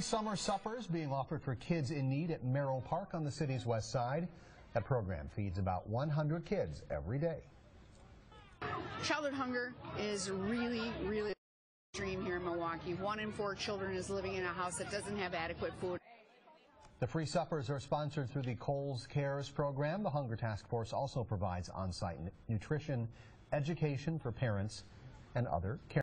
Summer suppers being offered for kids in need at Merrill Park on the city's west side. That program feeds about 100 kids every day. Childhood hunger is really, really extreme here in Milwaukee. One in four children is living in a house that doesn't have adequate food. The free suppers are sponsored through the Kohl's Cares program. The Hunger Task Force also provides on-site nutrition, education for parents, and other care.